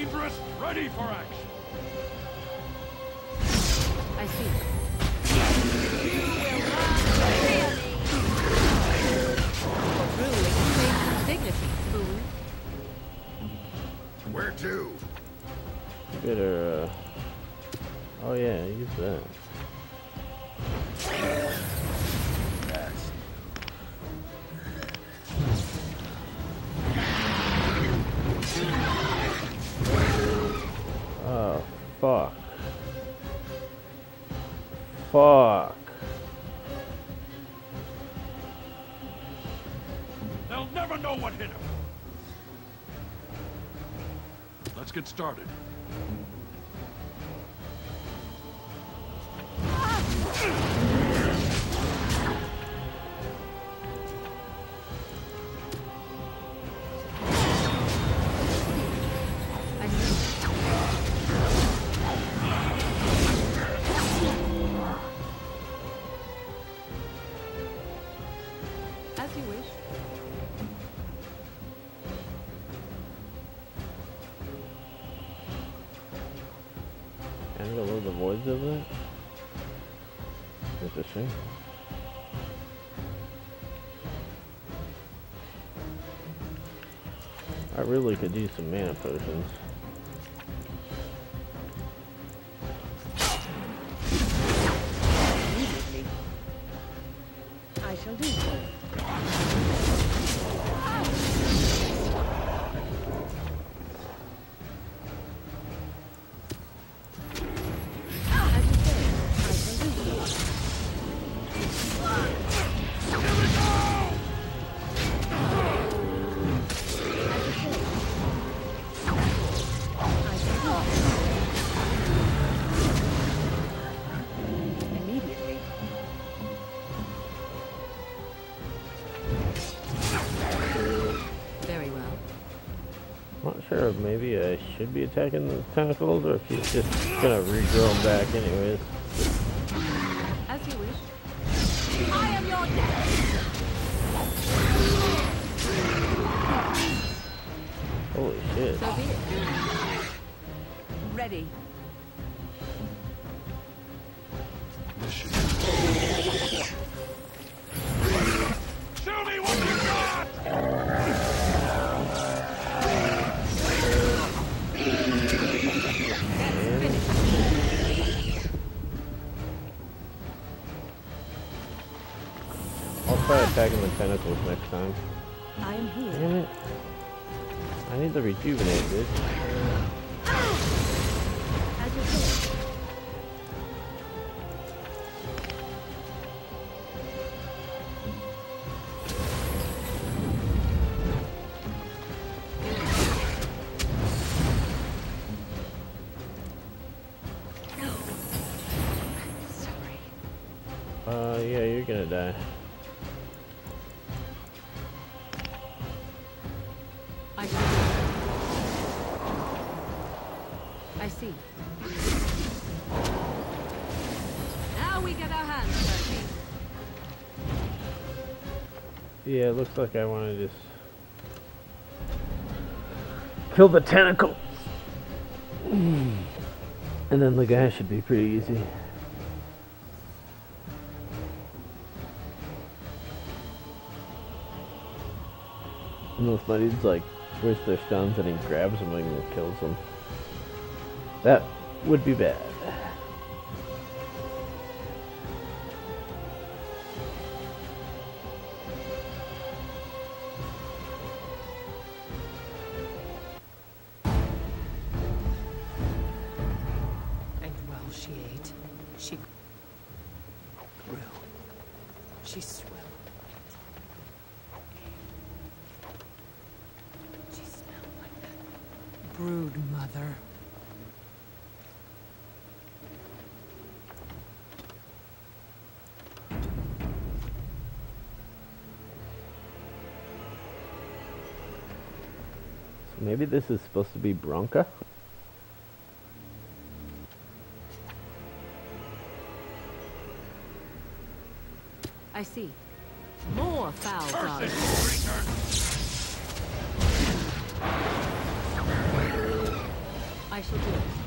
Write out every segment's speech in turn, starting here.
Dangerous, ready for action. Let's get started. I Interesting. I really could use some mana potions. Maybe I should be attacking the tentacles or if he's just gonna regrow them back anyways. Attacking the tentacles next time. I am here. Damn it. I need to rejuvenate, dude. Uh, yeah, you're gonna die. Yeah, it looks like I want to just kill the tentacle. And then the guy should be pretty easy. And those buddies like waste their stuns and he grabs them and kills them. That would be bad. She grew. She swelled. She smelled like that brood mother. Maybe this is supposed to be Branka? I see. More foul. Return. I shall do it.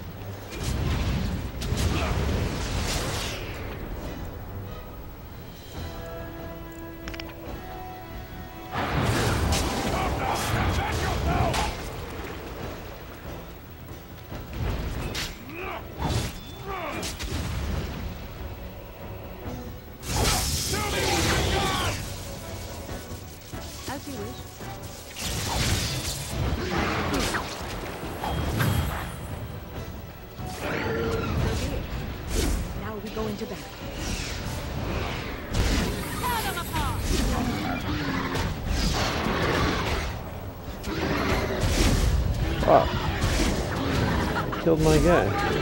Fuck. Killed my guy.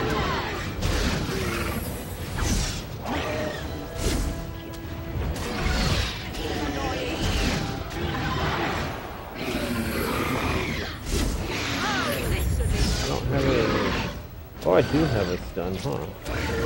Oh, I do have a stun, huh?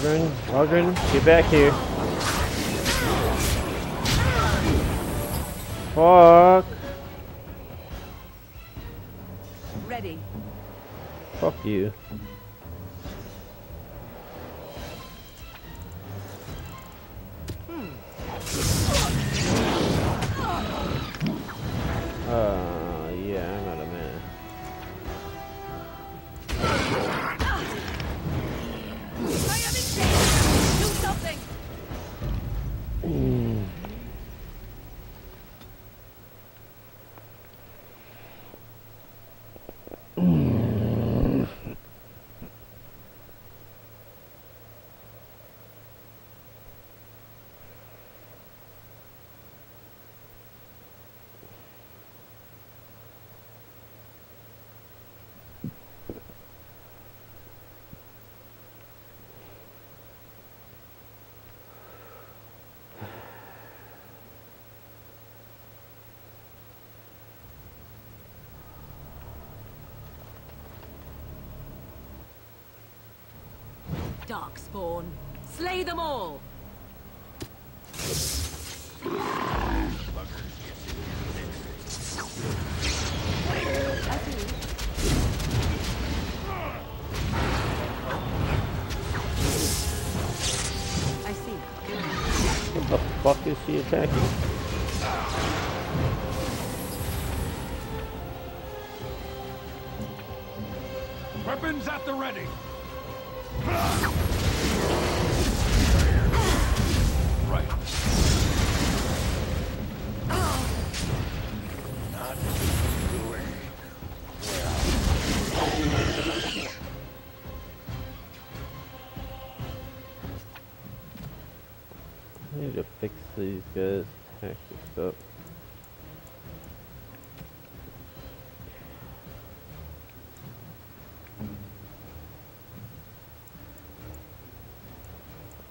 Oghren, Oghren, get back here. Fuck. Ready. Fuck you. Uh, Darkspawn. Slay them all! As you wish. I see. What the fuck is she attacking? Weapons at the ready! These guys' tactics up.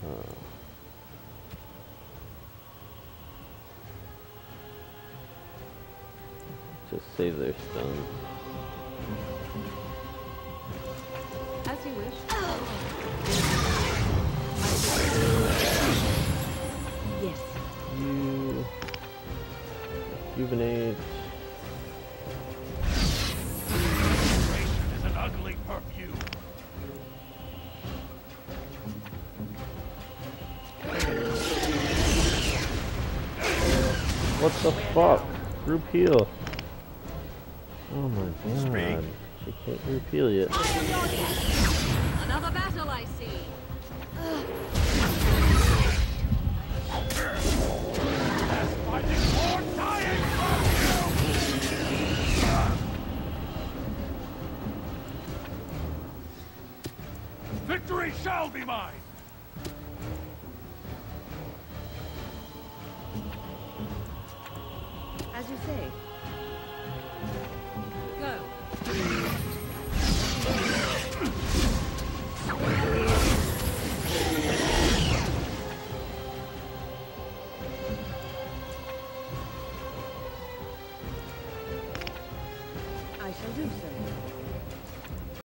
Uh, Just save their stuns. As you wish. Rejuvenate. Ration is an ugly perfume. What the fuck? Group heal. Oh my god. Speak. She can't group heal yet. Another battle I see. Be mine!